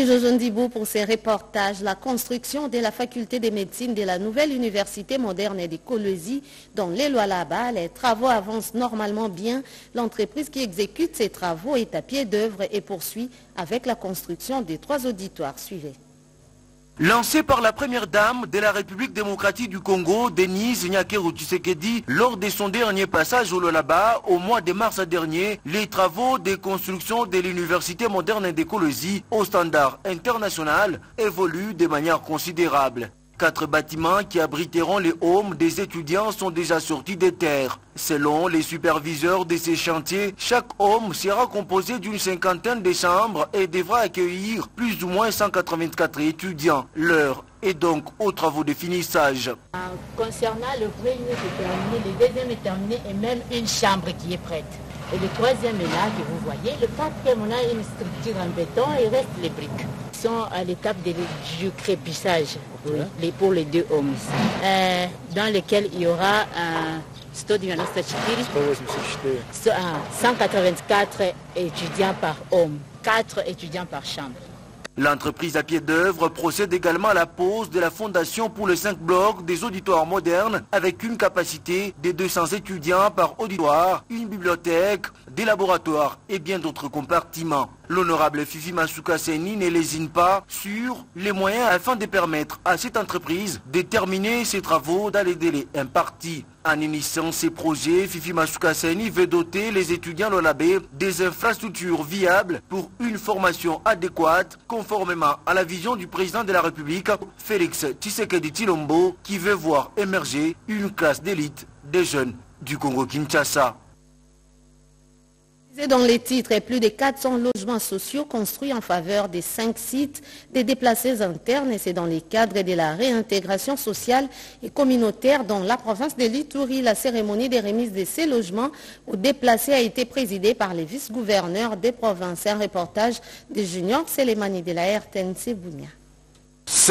Merci Jojo Ndibou pour ces reportages. La construction de la faculté de médecine de la nouvelle université moderne d'écologie dans les lois là-bas, les travaux avancent normalement bien. L'entreprise qui exécute ces travaux est à pied d'œuvre et poursuit avec la construction des trois auditoires. Suivez. Lancé par la première dame de la République démocratique du Congo, Denise Nyakeru Tshisekedi, lors de son dernier passage au Lolaba, au mois de mars dernier, les travaux de construction de l'Université moderne d'écologie au standard international évoluent de manière considérable. Quatre bâtiments qui abriteront les homes des étudiants sont déjà sortis des terres. Selon les superviseurs de ces chantiers, chaque homme sera composé d'une cinquantaine de chambres et devra accueillir plus ou moins 184 étudiants. L'heure est donc aux travaux de finissage. Concernant le premier le deuxième est terminé et même une chambre qui est prête. Et le troisième est là, que vous voyez. Le quatrième, on a une structure en béton et reste les briques. Ils sont à l'étape du crépissage pour les deux hommes. Euh, dans lequel il y aura un 184 étudiants par homme, 4 étudiants par chambre. L'entreprise à pied d'œuvre procède également à la pose de la fondation pour les 5 blocs des auditoires modernes avec une capacité de 200 étudiants par auditoire, une bibliothèque, des laboratoires et bien d'autres compartiments. L'honorable Fifi Masuka ne lésine pas sur les moyens afin de permettre à cette entreprise de terminer ses travaux dans les délais impartis. En initiant ces projets, Fifi Masuka veut doter les étudiants Lolabé des infrastructures viables pour une formation adéquate conformément à la vision du président de la République, Félix Tshisekedi Tilombo, qui veut voir émerger une classe d'élite des jeunes du Congo-Kinshasa. Dans les titres, plus de 400 logements sociaux construits en faveur des cinq sites des déplacés internes et c'est dans les cadres de la réintégration sociale et communautaire dans la province de l'Itourie. La cérémonie des remises de ces logements aux déplacés a été présidée par les vice-gouverneurs des provinces. Un reportage de Junior Selemani de la RTNC Bounia.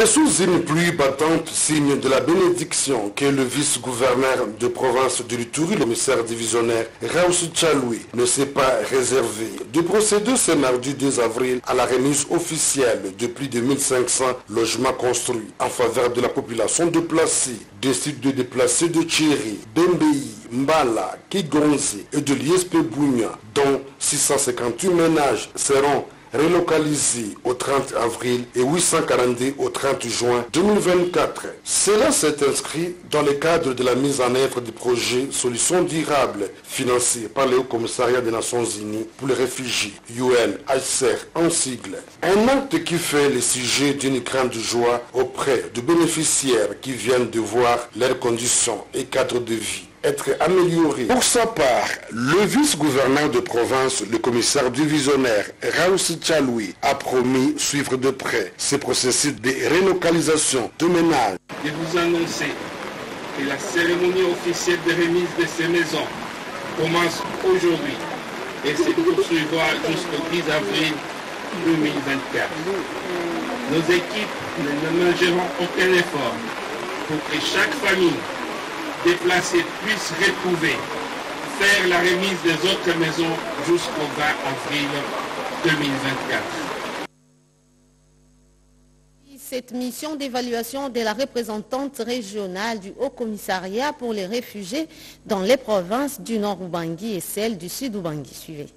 Sous une pluie battante, signe de la bénédiction, que le vice-gouverneur de province de l'Itourie, le commissaire divisionnaire Raoussi Chaloui, ne s'est pas réservé de procéder ce mardi 2 avril à la remise officielle de plus de 1500 logements construits en faveur de la population déplacée des sites de déplacés de Thierry, Bembei, Mbala, Kigonzi et de l'ISP Bougna, dont 658 ménages seront relocalisés au 30 avril et 842 au 30 juin 2024. Cela s'est inscrit dans le cadre de la mise en œuvre du projet Solutions durables financé par le Haut Commissariat des Nations Unies pour les réfugiés, UNHCR en sigle. Un acte qui fait le sujet d'une grande joie auprès de bénéficiaires qui viennent de voir leurs conditions et cadres de vie être amélioré. Pour sa part, le vice-gouverneur de province, le commissaire divisionnaire Raoussi Chaloui, a promis suivre de près ces processus de relocalisation de ménages. Je vous annoncer que la cérémonie officielle de remise de ces maisons commence aujourd'hui et se poursuivra jusqu'au 10 avril 2024. Nos équipes ne ménageront aucun effort pour que chaque famille déplacés puissent retrouver, faire la remise des autres maisons jusqu'au 20 avril 2024. Cette mission d'évaluation de la représentante régionale du Haut Commissariat pour les réfugiés dans les provinces du Nord Ubangui et celle du Sud Ubangui. Suivez.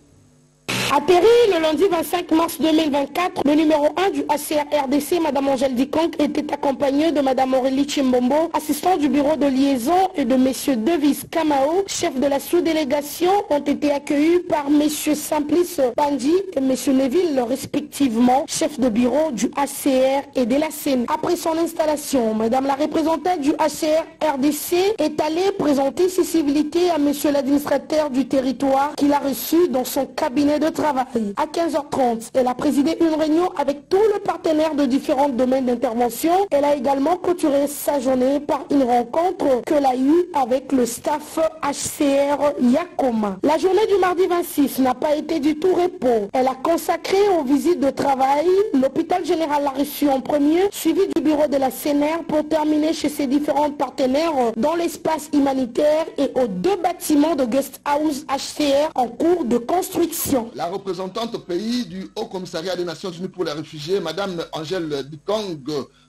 Atterri le lundi 25 mars 2024, le numéro 1 du ACR RDC, Mme Angèle Diconque, était accompagnée de Mme Aurélie Chimbombo, assistant du bureau de liaison, et de M. Devis Kamao, chef de la sous-délégation, ont été accueillis par M. Simplice Bandi et M. Neville, respectivement, chef de bureau du ACR et de la CEN. Après son installation, Mme la représentante du ACR RDC est allée présenter ses civilités à M. l'administrateur du territoire qu'il a reçu dans son cabinet de travail. À 15h30, elle a présidé une réunion avec tous les partenaires de différents domaines d'intervention. Elle a également clôturé sa journée par une rencontre qu'elle a eue avec le staff HCR Yakoma. La journée du mardi 26 n'a pas été du tout repos. Elle a consacré aux visites de travail. L'hôpital général l'a reçu en premier, suivi du bureau de la CNR pour terminer chez ses différents partenaires dans l'espace humanitaire et aux deux bâtiments de guest house HCR en cours de construction. Représentante pays du Haut Commissariat des Nations Unies pour les réfugiés, Madame Angèle Dikong,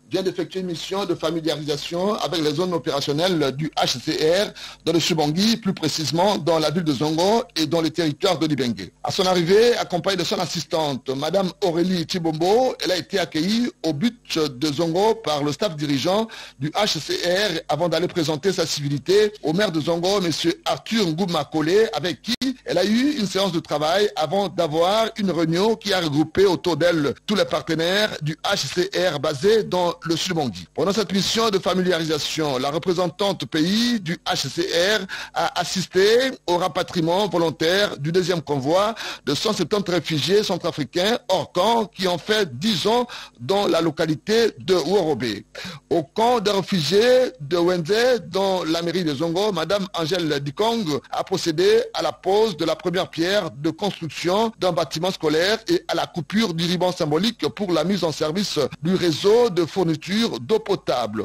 vient d'effectuer une mission de familiarisation avec les zones opérationnelles du HCR dans le Chubangui, plus précisément dans la ville de Zongo et dans les territoires de Libengue. À son arrivée, accompagnée de son assistante, Madame Aurélie Chibombo, elle a été accueillie au but de Zongo par le staff dirigeant du HCR avant d'aller présenter sa civilité au maire de Zongo, Monsieur Arthur Ngouma avec qui elle a eu une séance de travail avant d'avoir une réunion qui a regroupé autour d'elle tous les partenaires du HCR basé dans le Sud-Bangui. Pendant cette mission de familiarisation, la représentante pays du HCR a assisté au rapatriement volontaire du deuxième convoi de 170 réfugiés centrafricains hors camp qui ont fait 10 ans dans la localité de Worobé. Au camp de réfugiés de Wenze, dans la mairie de Zongo, Madame Angèle Dikong a procédé à la de la première pierre de construction d'un bâtiment scolaire et à la coupure du ruban symbolique pour la mise en service du réseau de fourniture d'eau potable.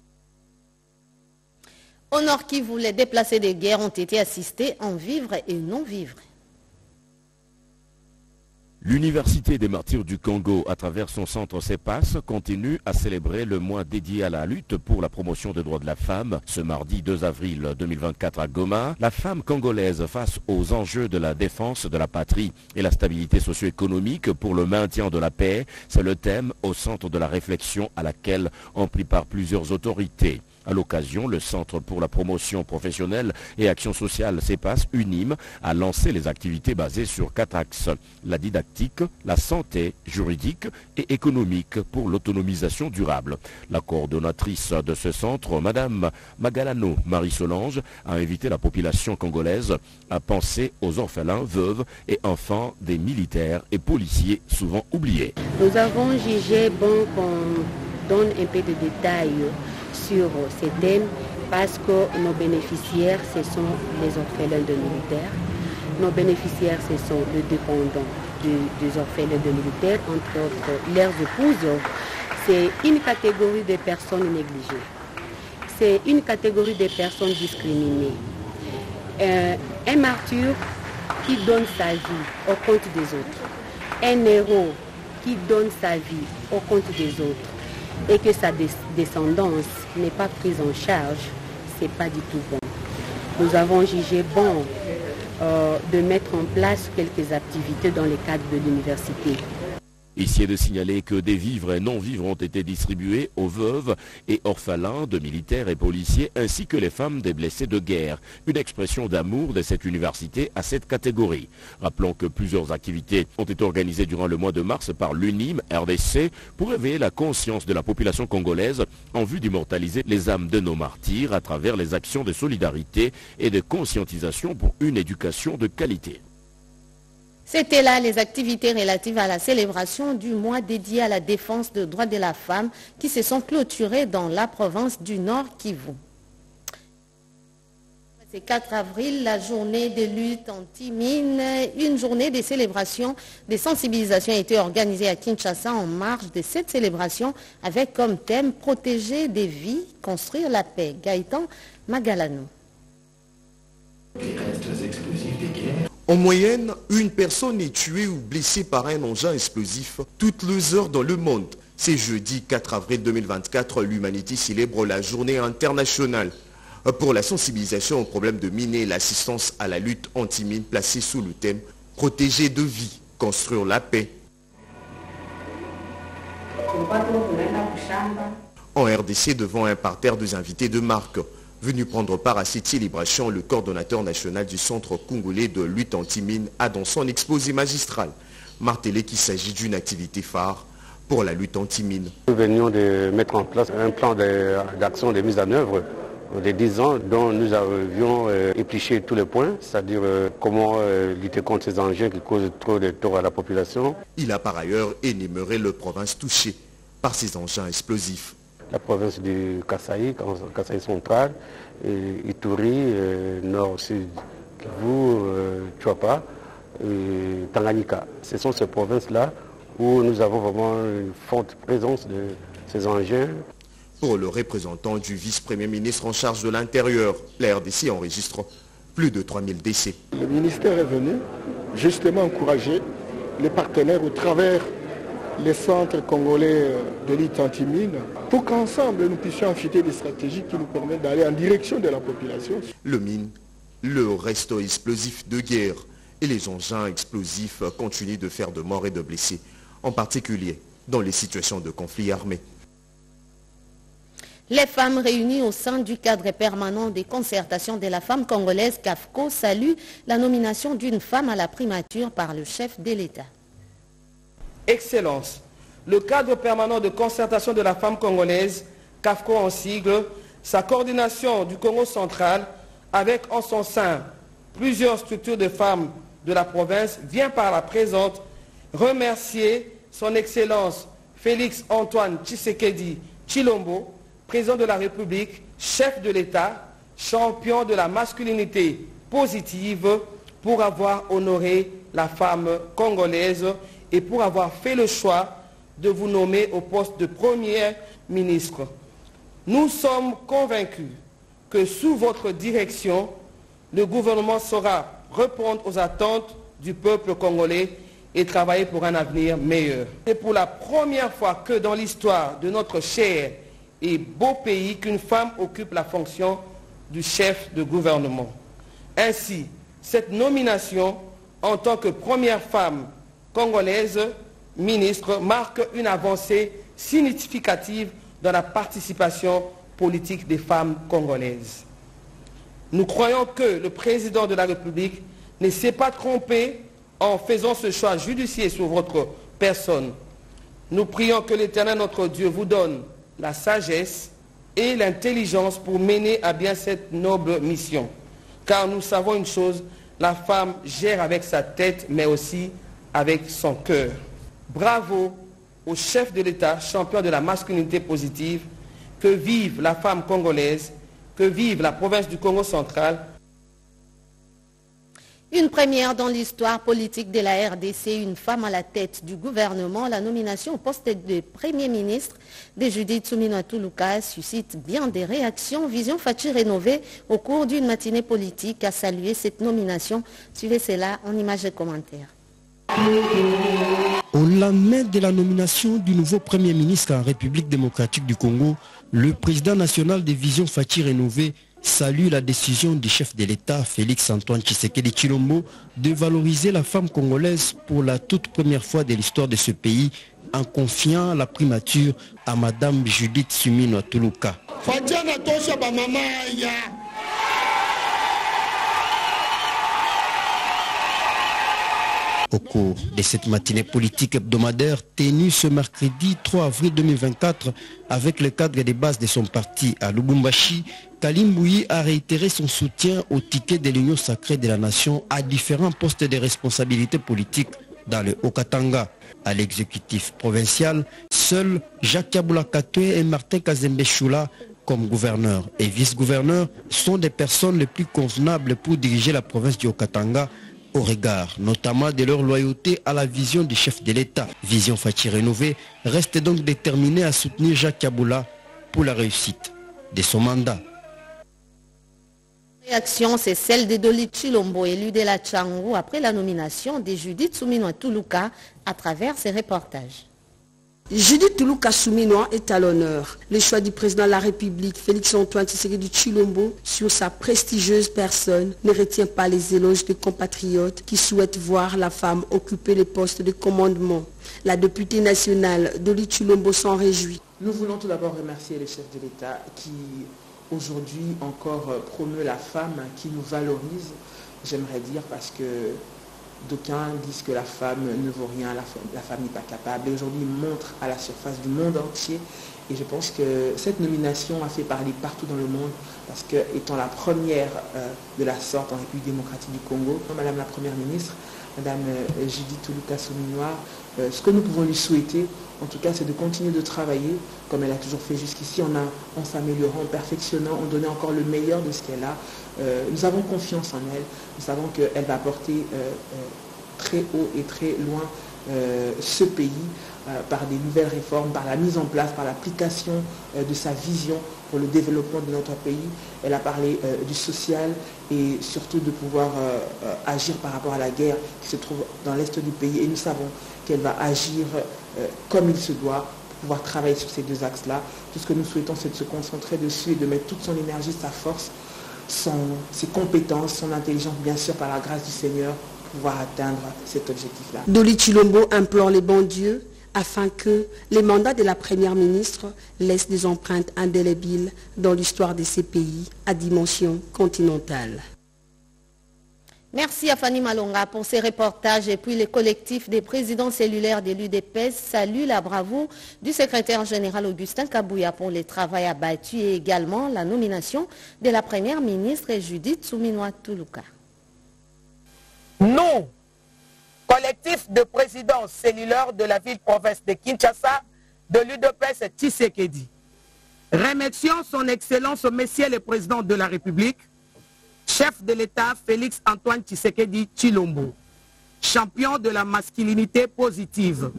Au Nord Kivu, les déplacés de guerre ont été assistés en vivre et non vivre. L'Université des martyrs du Congo, à travers son centre CEPAS, continue à célébrer le mois dédié à la lutte pour la promotion des droits de la femme. Ce mardi 2 avril 2024 à Goma, la femme congolaise face aux enjeux de la défense de la patrie et la stabilité socio-économique pour le maintien de la paix, c'est le thème au centre de la réflexion à laquelle ont pris part plusieurs autorités. À l'occasion, le Centre pour la promotion professionnelle et action sociale CEPAS UNIM a lancé les activités basées sur quatre axes. La didactique, la santé, juridique et économique pour l'autonomisation durable. La coordonnatrice de ce centre, Madame Magalano Marie-Solange, a invité la population congolaise à penser aux orphelins, veuves et enfants des militaires et policiers souvent oubliés. Nous avons jugé bon qu'on donne un peu de détails sur ces thèmes parce que nos bénéficiaires, ce sont les orphelins de militaires. Nos bénéficiaires, ce sont les dépendants des orphelins de militaires, entre autres leurs épouses. C'est une catégorie de personnes négligées. C'est une catégorie de personnes discriminées. Euh, un martyr qui donne sa vie au compte des autres. Un héros qui donne sa vie au compte des autres et que sa descendance n'est pas prise en charge, c'est pas du tout bon. Nous avons jugé bon euh, de mettre en place quelques activités dans le cadre de l'université. Ici est de signaler que des vivres et non-vivres ont été distribués aux veuves et orphelins de militaires et policiers ainsi que les femmes des blessés de guerre. Une expression d'amour de cette université à cette catégorie. Rappelons que plusieurs activités ont été organisées durant le mois de mars par l'UNIM RDC pour éveiller la conscience de la population congolaise en vue d'immortaliser les âmes de nos martyrs à travers les actions de solidarité et de conscientisation pour une éducation de qualité. C'était là les activités relatives à la célébration du mois dédié à la défense des droits de la femme qui se sont clôturées dans la province du Nord Kivu. C'est 4 avril, la journée de lutte anti-mine, une journée de célébration, de sensibilisation a été organisée à Kinshasa en marge de cette célébration avec comme thème protéger des vies, construire la paix. Gaëtan Magalano. En moyenne, une personne est tuée ou blessée par un engin explosif toutes les heures dans le monde. C'est jeudi 4 avril 2024, l'humanité célèbre la journée internationale pour la sensibilisation aux problèmes de mines et l'assistance à la lutte anti-mine placée sous le thème « Protéger de vie, construire la paix ». En RDC, devant un parterre des invités de marque, Venu prendre part à cette célébration, le coordonnateur national du Centre congolais de lutte anti-mine a dans son exposé magistral martelé qu'il s'agit d'une activité phare pour la lutte anti-mine. Nous venions de mettre en place un plan d'action de, mise en œuvre de 10 ans dont nous avions euh, épluché tous les points, c'est-à-dire euh, comment euh, lutter contre ces engins qui causent trop de tort à la population. Il a par ailleurs énuméré les provinces touchées par ces engins explosifs la province du Kasaï, Kasaï central, et Ituri, nord-sud, Kivu, Chuapa, et Tanganyika. Ce sont ces provinces-là où nous avons vraiment une forte présence de ces engins. Pour le représentant du vice-premier ministre en charge de l'Intérieur, la RDC enregistre plus de 3000 décès. Le ministère est venu justement encourager les partenaires au travers les centres congolais de lutte anti-mine pour qu'ensemble nous puissions enfiler des stratégies qui nous permettent d'aller en direction de la population. Le mine, le reste explosif de guerre et les engins explosifs continuent de faire de morts et de blessés, en particulier dans les situations de conflit armé. Les femmes réunies au sein du cadre permanent des concertations de la femme congolaise CAFCO saluent la nomination d'une femme à la primature par le chef de l'État. Excellence, le cadre permanent de concertation de la femme congolaise, CAFCO en sigle, sa coordination du Congo central avec en son sein plusieurs structures de femmes de la province, vient par la présente remercier son Excellence Félix Antoine Tshisekedi Chilombo, président de la République, chef de l'État, champion de la masculinité positive, pour avoir honoré la femme congolaise et pour avoir fait le choix de vous nommer au poste de Premier ministre. Nous sommes convaincus que sous votre direction, le gouvernement saura répondre aux attentes du peuple congolais et travailler pour un avenir meilleur. C'est pour la première fois que dans l'histoire de notre cher et beau pays qu'une femme occupe la fonction du chef de gouvernement. Ainsi, cette nomination en tant que première femme congolaise ministre marque une avancée significative dans la participation politique des femmes congolaises. Nous croyons que le président de la République ne s'est pas trompé en faisant ce choix judiciaire sur votre personne. Nous prions que l'Éternel notre Dieu vous donne la sagesse et l'intelligence pour mener à bien cette noble mission. Car nous savons une chose, la femme gère avec sa tête, mais aussi avec son cœur. Bravo au chef de l'État, champion de la masculinité positive, que vive la femme congolaise, que vive la province du Congo central, une première dans l'histoire politique de la RDC, une femme à la tête du gouvernement, la nomination au poste de Premier ministre de Judith Souminatou Lucas suscite bien des réactions. Vision Fachi rénovée au cours d'une matinée politique a salué cette nomination. Suivez cela en images et commentaires. Au lendemain de la nomination du nouveau Premier ministre en République démocratique du Congo, le président national des Visions Fachi rénové salue la décision du chef de l'État, Félix-Antoine Tshisekedi Chilombo, de valoriser la femme congolaise pour la toute première fois de l'histoire de ce pays en confiant la primature à Madame Judith Sumino Tuluka. Au cours de cette matinée politique hebdomadaire tenue ce mercredi 3 avril 2024 avec le cadre des bases de son parti à Lubumbashi, Kalim a réitéré son soutien au ticket de l'Union sacrée de la nation à différents postes de responsabilité politique dans le Haut-Katanga. À l'exécutif provincial, seuls Jacques Kaboula et Martin Kazembe Choula comme gouverneur et vice-gouverneur sont des personnes les plus convenables pour diriger la province du Haut-Katanga au regard notamment de leur loyauté à la vision du chef de l'État. Vision Fachi rénovée reste donc déterminée à soutenir Jacques Kaboula pour la réussite de son mandat. Réaction, c'est celle de Doli Chilombo, élu de la Tchangou, après la nomination de Judith Souminoa Toulouka à travers ses reportages. Judith Toulouka Souminoa est à l'honneur. Le choix du président de la République, Félix-Antoine Tshisekedi Chilombo, sur sa prestigieuse personne ne retient pas les éloges des compatriotes qui souhaitent voir la femme occuper les postes de commandement. La députée nationale Doli Chilombo s'en réjouit. Nous voulons tout d'abord remercier le chef de l'État qui aujourd'hui encore promeut la femme, qui nous valorise, j'aimerais dire, parce que D'aucuns disent que la femme ne vaut rien, la femme, n'est pas capable. Et aujourd'hui, montre à la surface du monde entier. Et je pense que cette nomination a fait parler partout dans le monde parce que, étant la première euh, de la sorte en République démocratique du Congo, Madame la Première ministre, Madame euh, Judith Toulouka Souminoir, euh, ce que nous pouvons lui souhaiter, en tout cas, c'est de continuer de travailler comme elle a toujours fait jusqu'ici, en s'améliorant, en perfectionnant, en donnant encore le meilleur de ce qu'elle a. nous avons confiance en elle. Nous savons qu'elle va porter très haut et très loin ce pays par des nouvelles réformes, par la mise en place, par l'application de sa vision pour le développement de notre pays. Elle a parlé du social et surtout de pouvoir agir par rapport à la guerre qui se trouve dans l'est du pays. Et nous savons qu'elle va agir comme il se doit pour pouvoir travailler sur ces deux axes-là. Tout ce que nous souhaitons, c'est de se concentrer dessus et de mettre toute son énergie, sa force, ses compétences, son intelligence, bien sûr, par la grâce du Seigneur, pouvoir atteindre cet objectif-là. Doli Chilombo implore les bons dieux afin que les mandats de la Première ministre laissent des empreintes indélébiles dans l'histoire de ces pays à dimension continentale. Merci à Fanny Malonga pour ces reportages. Et puis le collectif des présidents cellulaires de l'UDPS salue la bravoure du secrétaire général Augustin Kabouya pour les travaux abattus et également la nomination de la première ministre Judith Souminois Toulouka. Nous, collectif de présidents cellulaires de la ville-province de Kinshasa, de l'UDPS Tshisekedi, remercions son Excellence Monsieur le Président de la République, chef de l'État Félix Antoine Tshisekedi Chilombo, champion de la masculinité positive,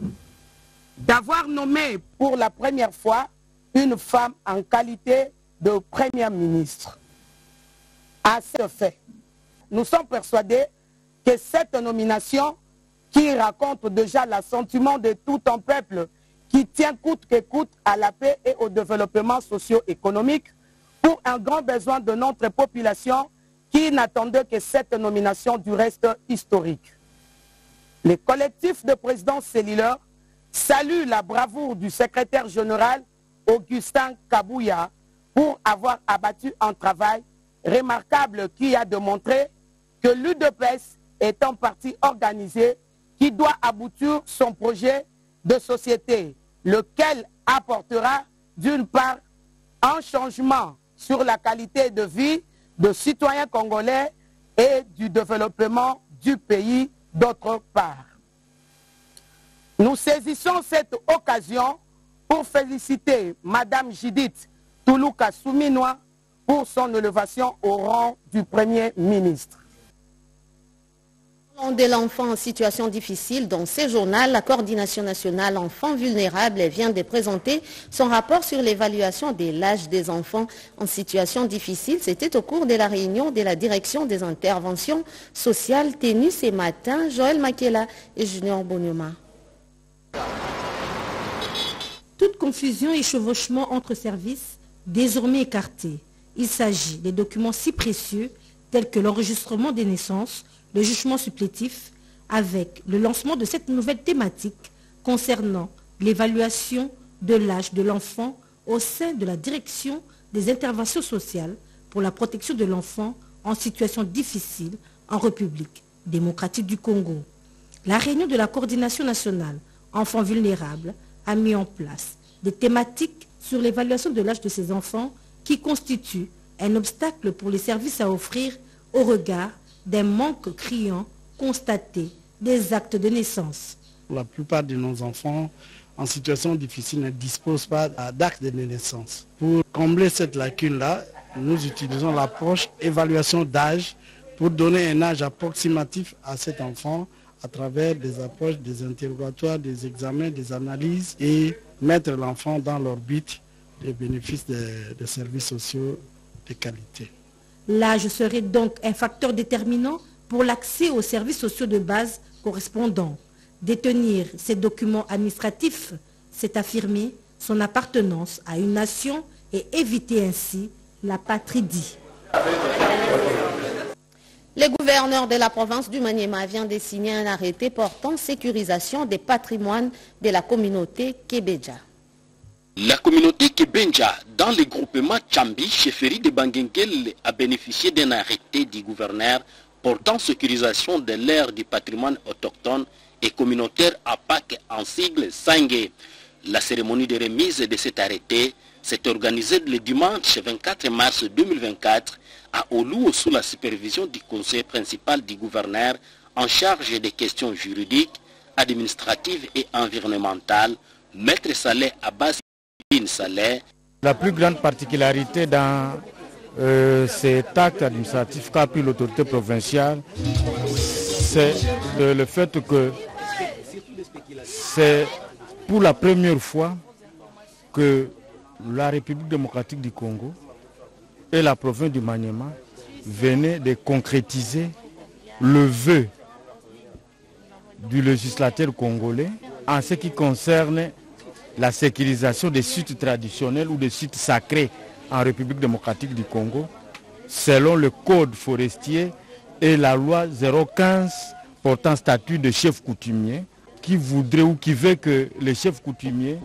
d'avoir nommé pour la première fois une femme en qualité de première ministre. À ce fait, nous sommes persuadés que cette nomination qui raconte déjà l'assentiment de tout un peuple qui tient coûte que coûte à la paix et au développement socio-économique pour un grand besoin de notre population qui n'attendait que cette nomination du reste historique. Le collectif de présidents cellulaires salue la bravoure du secrétaire général Augustin Kabouya pour avoir abattu un travail remarquable qui a démontré que l'UDPS est un parti organisé qui doit aboutir son projet de société, lequel apportera d'une part un changement sur la qualité de vie de citoyens congolais et du développement du pays d'autre part. Nous saisissons cette occasion pour féliciter Madame Judith Toulouka Souminois pour son élévation au rang du Premier ministre de l'enfant en situation difficile, dans ce journal, la coordination nationale enfants vulnérables vient de présenter son rapport sur l'évaluation de l'âge des enfants en situation difficile. C'était au cours de la réunion de la direction des interventions sociales tenue ce matin. Joël Makela et Junior Bonyoma. Toute confusion et chevauchement entre services désormais écartés. Il s'agit des documents si précieux tels que l'enregistrement des naissances, le jugement supplétif avec le lancement de cette nouvelle thématique concernant l'évaluation de l'âge de l'enfant au sein de la direction des interventions sociales pour la protection de l'enfant en situation difficile en République démocratique du Congo. La réunion de la coordination nationale enfants vulnérables a mis en place des thématiques sur l'évaluation de l'âge de ces enfants qui constituent un obstacle pour les services à offrir au regard des manques criants constatés des actes de naissance. La plupart de nos enfants en situation difficile ne disposent pas d'actes de naissance. Pour combler cette lacune-là, nous utilisons l'approche évaluation d'âge pour donner un âge approximatif à cet enfant à travers des approches, des interrogatoires, des examens, des analyses et mettre l'enfant dans l'orbite des bénéfices des services sociaux de qualité. L'âge serait donc un facteur déterminant pour l'accès aux services sociaux de base correspondants. Détenir ces documents administratifs, c'est affirmer son appartenance à une nation et éviter ainsi la patridie. Le gouverneur de la province du Maniema vient de signer un arrêté portant sécurisation des patrimoines de la communauté Kébeja. La communauté Kebenja, dans le groupement Chambi, chefferie de Bangenkel, a bénéficié d'un arrêté du gouverneur portant sécurisation de l'ère du patrimoine autochtone et communautaire à Pâques en sigle Sangé. La cérémonie de remise de cet arrêté s'est organisée le dimanche 24 mars 2024 à Olou sous la supervision du conseil principal du gouverneur en charge des questions juridiques, administratives et environnementales, Maître Saleh Abbas la plus grande particularité dans euh, cet acte administratif qu'a pris l'autorité provinciale, c'est le fait que ces pour la première fois que la République démocratique du Congo et la province du Maniema venaient de concrétiser le vœu du législateur congolais en ce qui concerne la sécurisation des sites traditionnels ou des sites sacrés en République démocratique du Congo, selon le code forestier et la loi 015 portant statut de chef coutumier, qui voudrait ou qui veut que les chefs coutumiers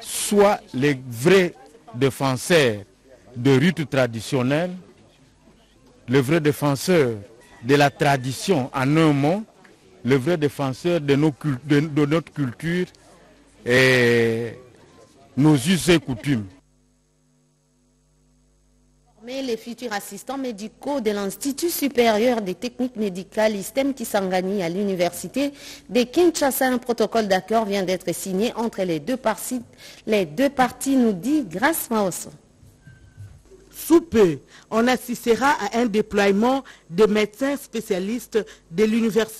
soient les vrais défenseurs de rites traditionnels, les vrais défenseurs de la tradition en un mot, le vrai défenseur de, nos, de, de notre culture et nos us et coutumes. Les futurs assistants médicaux de l'Institut supérieur des techniques médicales ISTEM qui s'engagent à l'université de Kinshasa, un protocole d'accord vient d'être signé entre les deux parties, les deux parties nous dit Grâce Maosso. Sous peu, on assistera à un déploiement de médecins spécialistes de l'université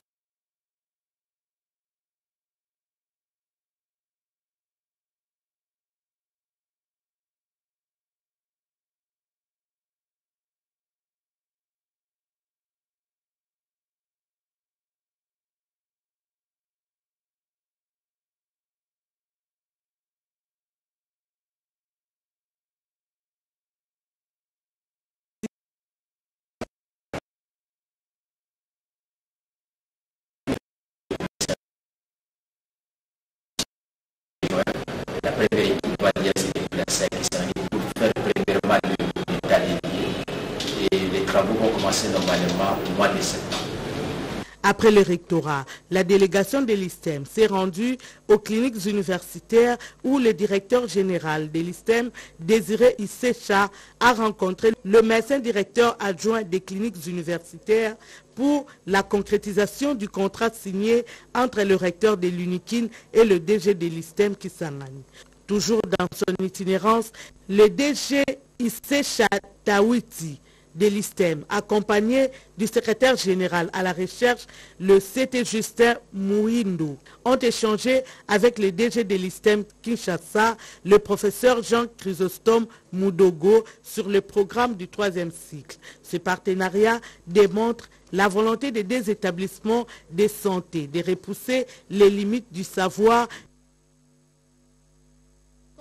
les travaux normalement au mois de septembre. Après le rectorat, la délégation de l'ISTEM s'est rendue aux cliniques universitaires où le directeur général de l'ISTEM, Désiré Issecha, a rencontré le médecin directeur adjoint des cliniques universitaires pour la concrétisation du contrat signé entre le recteur de l'UNIKIN et le DG de l'ISTEM Kisangani. Toujours dans son itinérance, le DG Issecha Tawiti de l'ISTEM, accompagné du secrétaire général à la recherche, le CT Justin Mouindou, ont échangé avec le DG de l'ISTEM Kinshasa, le professeur Jean Chrysostome Moudogo, sur le programme du troisième cycle. Ce partenariat démontre la volonté des deux établissements de santé de repousser les limites du savoir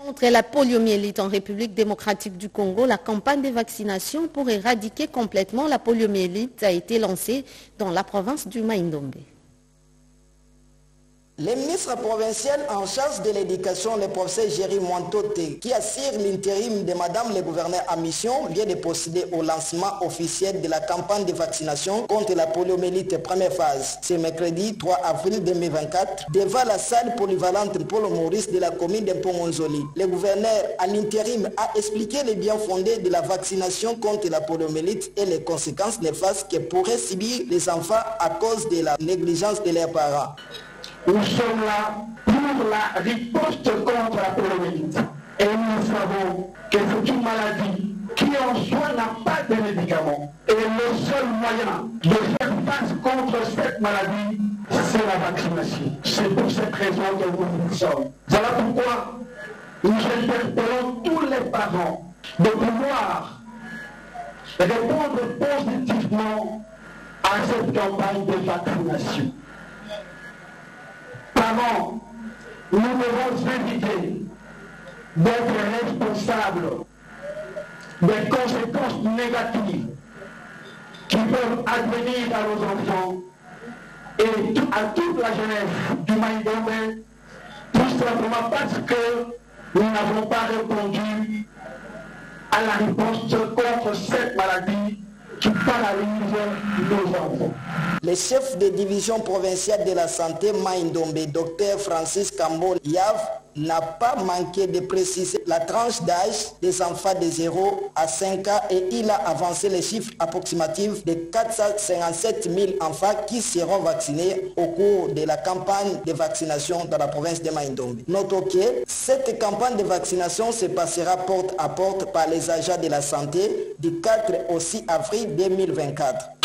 Contre la poliomyélite en République démocratique du Congo, la campagne de vaccination pour éradiquer complètement la poliomyélite a été lancée dans la province du Maïndombe. Le ministre provincial en charge de l'éducation, le professeur Jerry Montote, qui assure l'intérim de Madame le gouverneur à mission, vient de procéder au lancement officiel de la campagne de vaccination contre la poliomyélite première phase. Ce mercredi 3 avril 2024, devant la salle polyvalente Paul Maurice de la commune de Pomonzoli. Le gouverneur à l'intérim a expliqué les biens fondés de la vaccination contre la poliomyélite et les conséquences néfastes que pourraient subir les enfants à cause de la négligence de leurs parents. Nous sommes là pour la riposte contre la poliomyélite. Et nous savons que c'est une maladie qui en soi n'a pas de médicaments. Et le seul moyen de faire face contre cette maladie, c'est la vaccination. C'est pour cette raison que nous sommes. Voilà pourquoi nous interpellons tous les parents de pouvoir répondre positivement à cette campagne de vaccination parents, nous devons éviter d'être responsables des conséquences négatives qui peuvent advenir à nos enfants et à toute la jeunesse du Maïdomé, tout simplement parce que nous n'avons pas répondu à la réponse contre cette maladie qui. Le chef de division provinciale de la santé Maïndombe, Dr Francis Cambo Yav, n'a pas manqué de préciser la tranche d'âge des enfants de 0 à 5 ans et il a avancé les chiffres approximatifs de 457 000 enfants qui seront vaccinés au cours de la campagne de vaccination dans la province de Maïndombe. Notons que cette campagne de vaccination se passera porte à porte par les agents de la santé du 4 au 6 avril 2024.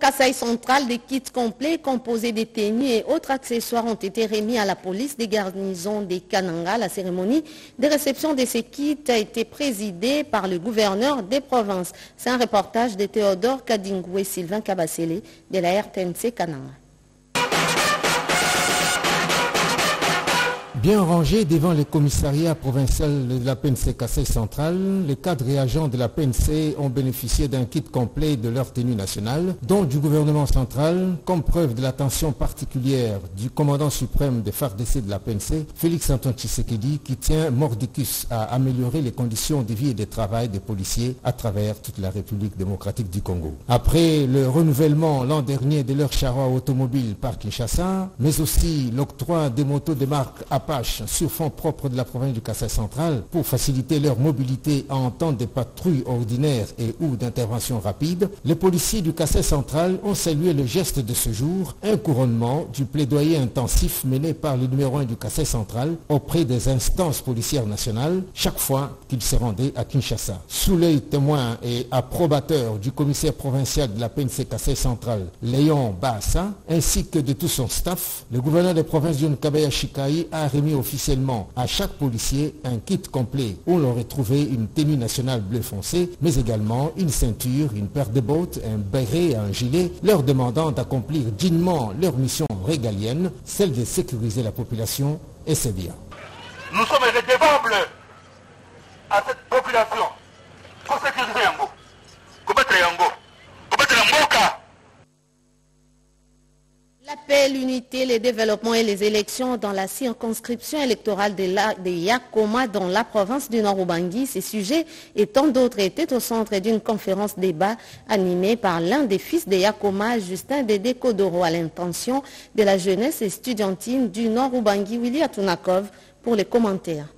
Kassai central, des kits complets composés de tenues et autres accessoires ont été remis à la police des garnisons des Kananga. La cérémonie de réception de ces kits a été présidée par le gouverneur des provinces. C'est un reportage de Théodore Kadingoué Sylvain Kabasele de la RTNC Kananga. Bien rangés devant le commissariat provincial de la PNC Kassai centrale, les cadres et agents de la PNC ont bénéficié d'un kit complet de leur tenue nationale, dont du gouvernement central, comme preuve de l'attention particulière du commandant suprême des FARDC de la PNC, Félix Antoine Tshisekedi, qui tient mordicus à améliorer les conditions de vie et de travail des policiers à travers toute la République démocratique du Congo. Après le renouvellement l'an dernier de leur charroi automobile par Kinshasa, mais aussi l'octroi des motos de marque Sur fonds propres de la province du Kassai central pour faciliter leur mobilité en temps de patrouilles ordinaires et ou d'intervention rapide, les policiers du Kassai central ont salué le geste de ce jour, un couronnement du plaidoyer intensif mené par le numéro 1 du Kassai central auprès des instances policières nationales chaque fois qu'il se rendait à Kinshasa. Sous l'œil témoin et approbateur du commissaire provincial de la PNC Kassai central, Léon Bassa, ainsi que de tout son staff, le gouverneur des provinces du Nkabaya Shikai a officiellement à chaque policier un kit complet où l'on retrouvait une tenue nationale bleu foncé, mais également une ceinture, une paire de bottes, un béret et un gilet, leur demandant d'accomplir dignement leur mission régalienne, celle de sécuriser la population et ses biens. Nous sommes redevables à cette population. Pour sécuriser La paix, l'unité, le développement et les élections dans la circonscription électorale de, Yakoma dans la province du Nord-Obangi, ces sujets et tant d'autres étaient au centre d'une conférence débat animée par l'un des fils de Yakoma, Justin Dede Kodoro, à l'intention de la jeunesse estudiantine du Nord-Obangi, Willy Atunakov, pour les commentaires.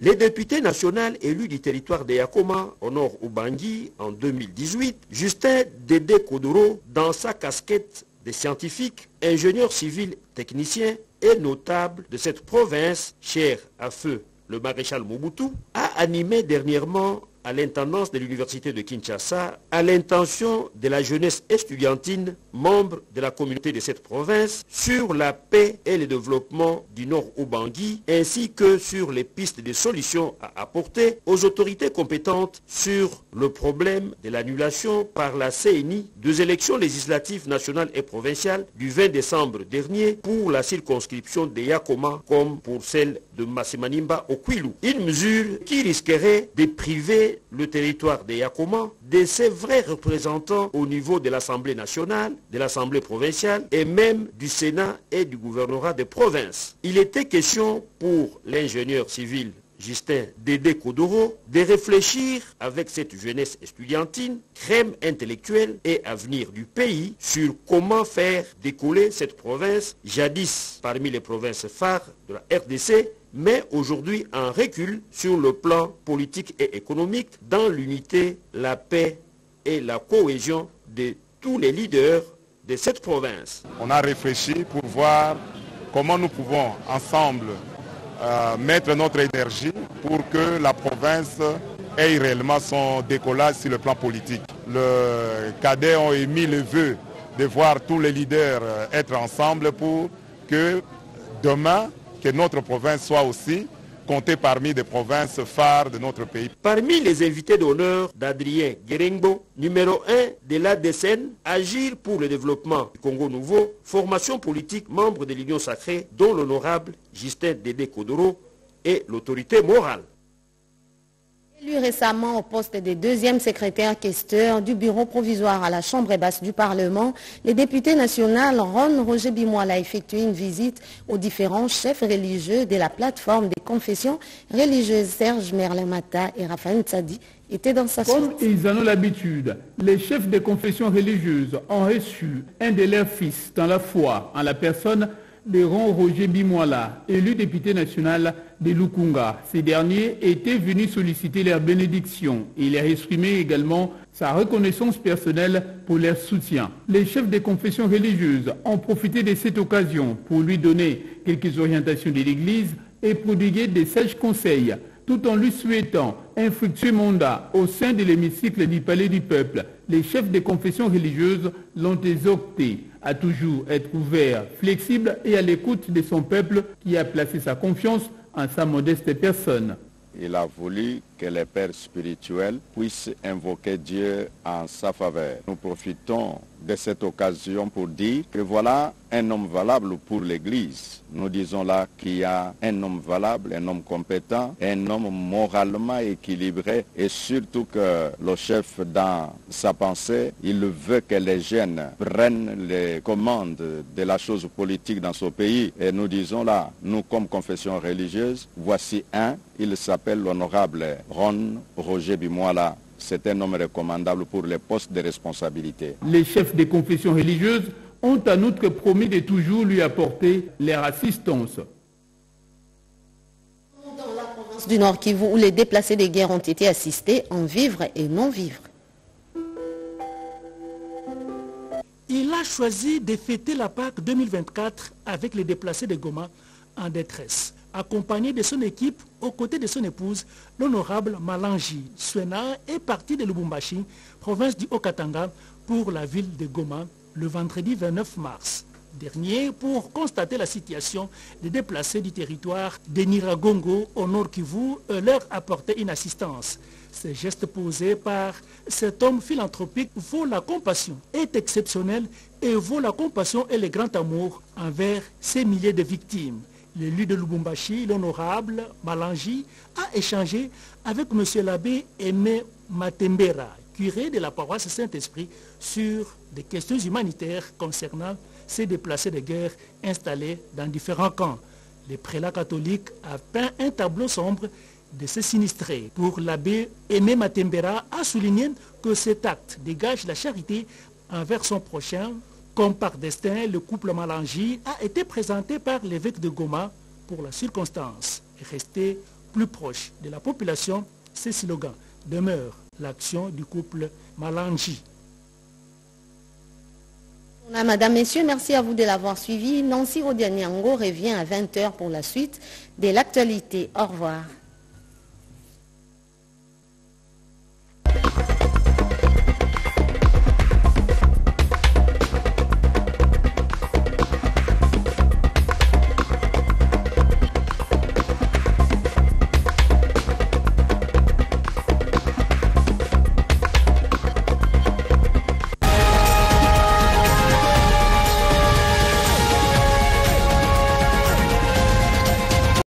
Les députés nationaux élus du territoire de Yakoma au nord Ubangi en 2018, Justin Dede Kodoro, dans sa casquette des scientifiques, ingénieurs civils, techniciens et notables de cette province, chère à feu le maréchal Mobutu, a animé dernièrement à l'intendance de l'université de Kinshasa, à l'intention de la jeunesse estudiantine, membre de la communauté de cette province, sur la paix et le développement du Nord Ubangi, ainsi que sur les pistes de solutions à apporter aux autorités compétentes sur le problème de l'annulation par la CNI des élections législatives nationales et provinciales du 20 décembre dernier pour la circonscription de Yakoma comme pour celle de Massimanimba au Kwilu. Une mesure qui risquerait de priver le territoire de Yakoma de ses vrais représentants au niveau de l'Assemblée nationale, de l'Assemblée provinciale et même du Sénat et du gouvernorat des provinces. Il était question pour l'ingénieur civil Justin Dédé Kodoro de réfléchir avec cette jeunesse estudiantine, crème intellectuelle et avenir du pays sur comment faire décoller cette province, jadis parmi les provinces phares de la RDC, mais aujourd'hui en recul sur le plan politique et économique dans l'unité, la paix et la cohésion de tous les leaders de cette province. On a réfléchi pour voir comment nous pouvons ensemble euh, mettre notre énergie pour que la province ait réellement son décollage sur le plan politique. Le cadet ont émis le vœu de voir tous les leaders être ensemble pour que demain, que notre province soit aussi comptée parmi des provinces phares de notre pays. Parmi les invités d'honneur d'Adrien Guerengbo, numéro 1 de l'ADSN, Agir pour le développement du Congo nouveau, formation politique membre de l'Union sacrée, dont l'honorable Justin Dédé Kodoro est l'autorité morale. Élu récemment au poste de deuxième secrétaire questeur du bureau provisoire à la Chambre basse du Parlement, le député national Ron Roger Bimoil a effectué une visite aux différents chefs religieux de la plateforme des confessions religieuses. Serge Merlemata et Raphaël Tsadi étaient dans sa Comme ils en ont l'habitude, les chefs des confessions religieuses ont reçu un de leurs fils dans la foi en la personne de Ron Roger Bimoila, élu député national de Lukunga. Ces derniers étaient venus solliciter leur bénédiction il a exprimé également sa reconnaissance personnelle pour leur soutien. Les chefs des confessions religieuses ont profité de cette occasion pour lui donner quelques orientations de l'Église et prodiguer des sages conseils tout en lui souhaitant un fructueux mandat au sein de l'hémicycle du Palais du Peuple les chefs des confessions religieuses l'ont exhorté à toujours être ouvert, flexible et à l'écoute de son peuple qui a placé sa confiance en sa modeste personne. Que les pères spirituels puissent invoquer Dieu en sa faveur. Nous profitons de cette occasion pour dire que voilà un homme valable pour l'Église. Nous disons là qu'il y a un homme valable, un homme compétent, un homme moralement équilibré et surtout que le chef dans sa pensée, il veut que les jeunes prennent les commandes de la chose politique dans ce pays. Et nous disons là, nous comme confession religieuse, voici un, il s'appelle l'honorable Ron Roger Bimoala. C'est un homme recommandable pour les postes de responsabilité. Les chefs des confessions religieuses ont en outre promis de toujours lui apporter leur assistance. Dans la province du Nord Kivu, où les déplacés des guerres ont été assistés en vivre et non vivre. Il a choisi de fêter la Pâque 2024 avec les déplacés de Goma en détresse accompagné de son équipe aux côtés de son épouse, l'honorable Malangi Suena, est parti de Lubumbashi, province du Haut-Katanga, pour la ville de Goma le vendredi 29 mars dernier pour constater la situation des déplacés du territoire de Niragongo au Nord Kivu et leur apporter une assistance. Ce geste posé par cet homme philanthropique vaut la compassion, est exceptionnel et vaut la compassion et le grand amour envers ces milliers de victimes l'élu de Lubumbashi, l'honorable Malangi, a échangé avec M. l'abbé Aimé Matembera, curé de la paroisse Saint-Esprit, sur des questions humanitaires concernant ces déplacés de guerre installés dans différents camps. Le prélat catholique a peint un tableau sombre de ces sinistrés. Pour l'abbé Aimé Matembera a souligné que cet acte dégage la charité envers son prochain comme par destin, le couple Malangi a été présenté par l'évêque de Goma pour la circonstance et rester plus proche de la population. Ces slogans demeurent l'action du couple Malangi. Madame, Messieurs, merci à vous de l'avoir suivi. Nancy Rodianiango revient à 20h pour la suite de l'actualité. Au revoir.